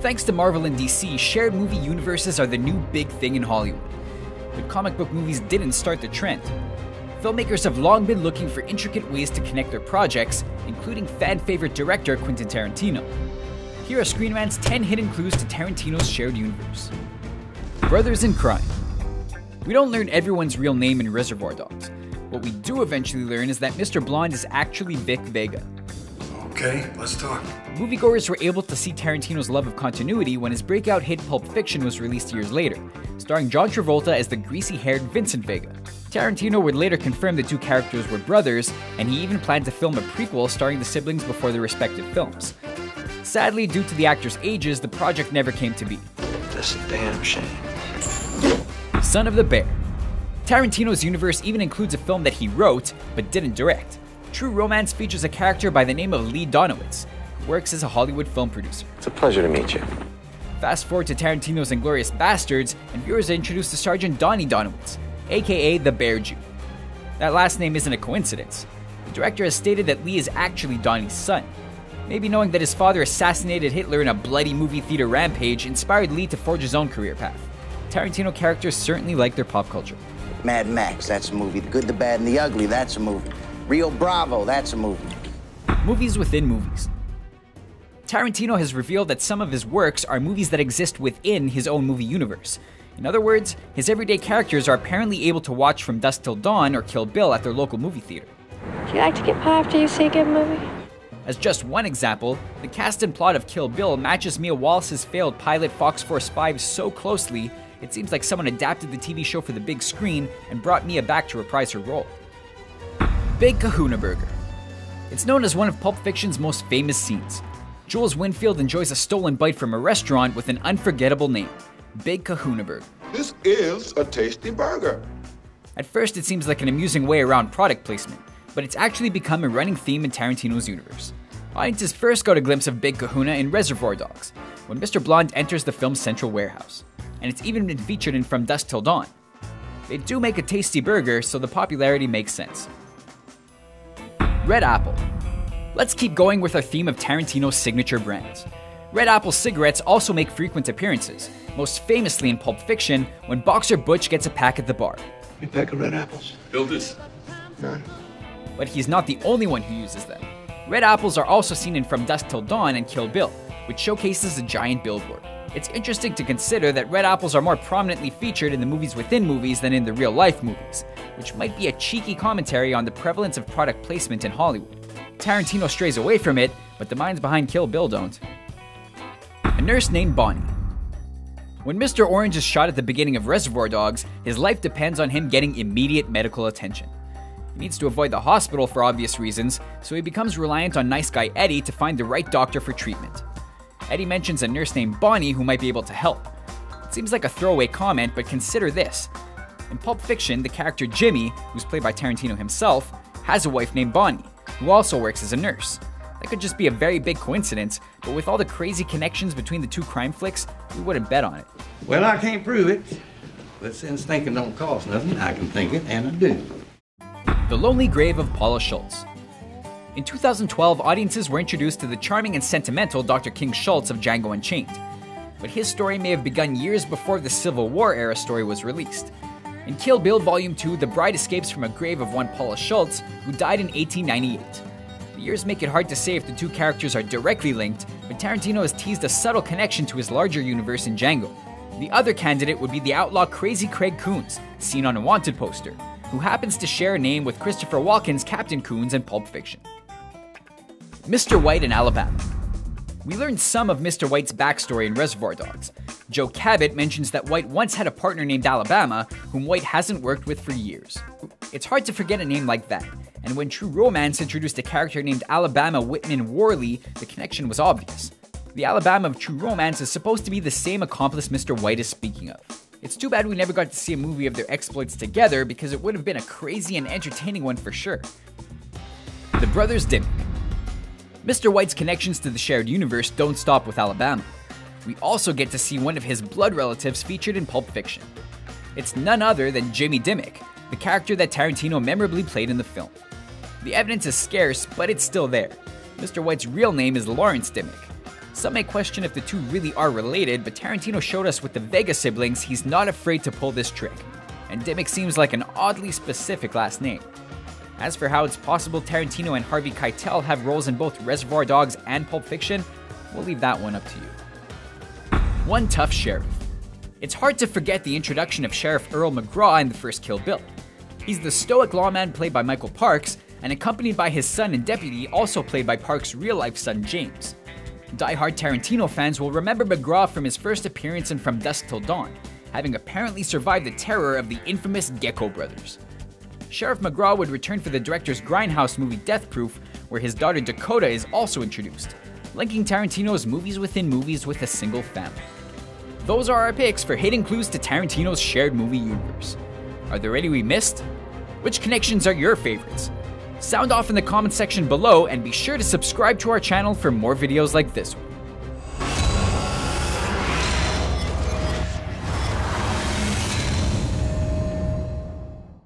Thanks to Marvel and DC, shared movie universes are the new big thing in Hollywood. But comic book movies didn't start the trend. Filmmakers have long been looking for intricate ways to connect their projects, including fan favorite director Quentin Tarantino. Here are Screen Rant's 10 hidden clues to Tarantino's shared universe. Brothers in Crime. We don't learn everyone's real name in Reservoir Dogs. What we do eventually learn is that Mr. Blonde is actually Vic Vega. Okay, let's talk. Moviegoers were able to see Tarantino's love of continuity when his breakout hit Pulp Fiction was released years later, starring John Travolta as the greasy haired Vincent Vega. Tarantino would later confirm the two characters were brothers, and he even planned to film a prequel starring the siblings before their respective films. Sadly, due to the actors' ages, the project never came to be. That's a damn shame. Son of the Bear. Tarantino's universe even includes a film that he wrote, but didn't direct. True Romance features a character by the name of Lee Donowitz, who works as a Hollywood film producer. It's a pleasure to meet you. Fast forward to Tarantino's Inglourious Basterds, and viewers are introduced to Sergeant Donnie Donowitz, aka the Bear Jew. That last name isn't a coincidence. The director has stated that Lee is actually Donnie's son. Maybe knowing that his father assassinated Hitler in a bloody movie theater rampage inspired Lee to forge his own career path. Tarantino characters certainly like their pop culture. Mad Max, that's a movie. The Good, the Bad, and the Ugly, that's a movie. Rio Bravo, that's a movie. Movies within movies. Tarantino has revealed that some of his works are movies that exist within his own movie universe. In other words, his everyday characters are apparently able to watch From Dusk Till Dawn or Kill Bill at their local movie theater. Do you like to get pie after you see a good movie? As just one example, the cast and plot of Kill Bill matches Mia Wallace's failed pilot Fox Force 5 so closely, it seems like someone adapted the TV show for the big screen and brought Mia back to reprise her role. Big Kahuna Burger. It's known as one of Pulp Fiction's most famous scenes. Jules Winfield enjoys a stolen bite from a restaurant with an unforgettable name Big Kahuna Burger. This is a tasty burger. At first, it seems like an amusing way around product placement, but it's actually become a running theme in Tarantino's universe. Audiences first got a glimpse of Big Kahuna in Reservoir Dogs, when Mr. Blonde enters the film's central warehouse, and it's even been featured in From Dusk Till Dawn. They do make a tasty burger, so the popularity makes sense. Red Apple. Let's keep going with our theme of Tarantino's signature brands. Red Apple cigarettes also make frequent appearances, most famously in Pulp Fiction when boxer Butch gets a pack at the bar. A pack of red apples. Build this. None. But he's not the only one who uses them. Red apples are also seen in From Dusk Till Dawn and Kill Bill, which showcases a giant billboard. It's interesting to consider that red apples are more prominently featured in the movies within movies than in the real life movies, which might be a cheeky commentary on the prevalence of product placement in Hollywood. Tarantino strays away from it, but the minds behind Kill Bill don't. A nurse named Bonnie. When Mr. Orange is shot at the beginning of Reservoir Dogs, his life depends on him getting immediate medical attention. He needs to avoid the hospital for obvious reasons, so he becomes reliant on nice guy Eddie to find the right doctor for treatment. Eddie mentions a nurse named Bonnie who might be able to help. It seems like a throwaway comment, but consider this. In Pulp Fiction, the character Jimmy, who's played by Tarantino himself, has a wife named Bonnie, who also works as a nurse. That could just be a very big coincidence, but with all the crazy connections between the two crime flicks, we wouldn't bet on it. Well, I can't prove it. But since thinking don't cost nothing, I can think it, and I do. The Lonely Grave of Paula Schultz. In 2012, audiences were introduced to the charming and sentimental Dr. King Schultz of Django Unchained. But his story may have begun years before the Civil War era story was released. In Kill Bill Volume 2, the bride escapes from a grave of one Paula Schultz, who died in 1898. The years make it hard to say if the two characters are directly linked, but Tarantino has teased a subtle connection to his larger universe in Django. The other candidate would be the outlaw Crazy Craig Koons, seen on a wanted poster, who happens to share a name with Christopher Walken's Captain Koons in Pulp Fiction. Mr. White in Alabama. We learned some of Mr. White's backstory in Reservoir Dogs. Joe Cabot mentions that White once had a partner named Alabama, whom White hasn't worked with for years. It's hard to forget a name like that, and when True Romance introduced a character named Alabama Whitman Worley, the connection was obvious. The Alabama of True Romance is supposed to be the same accomplice Mr. White is speaking of. It's too bad we never got to see a movie of their exploits together because it would have been a crazy and entertaining one for sure. The Brothers Dimmick. Mr. White's connections to the shared universe don't stop with Alabama. We also get to see one of his blood relatives featured in Pulp Fiction. It's none other than Jimmy Dimmick, the character that Tarantino memorably played in the film. The evidence is scarce, but it's still there. Mr. White's real name is Lawrence Dimmick. Some may question if the two really are related, but Tarantino showed us with the Vega siblings he's not afraid to pull this trick. And Dimmick seems like an oddly specific last name. As for how it's possible Tarantino and Harvey Keitel have roles in both Reservoir Dogs and Pulp Fiction, we'll leave that one up to you. One tough sheriff. It's hard to forget the introduction of Sheriff Earl McGraw in the first Kill Bill. He's the stoic lawman played by Michael Parks, and accompanied by his son and deputy, also played by Parks' real life son James. Die-hard Tarantino fans will remember McGraw from his first appearance in From Dusk Till Dawn, having apparently survived the terror of the infamous Gecko brothers. Sheriff McGraw would return for the director's Grindhouse movie Death Proof, where his daughter Dakota is also introduced, linking Tarantino's movies within movies with a single family. Those are our picks for hidden clues to Tarantino's shared movie universe. Are there any we missed? Which connections are your favorites? Sound off in the comment section below and be sure to subscribe to our channel for more videos like this one.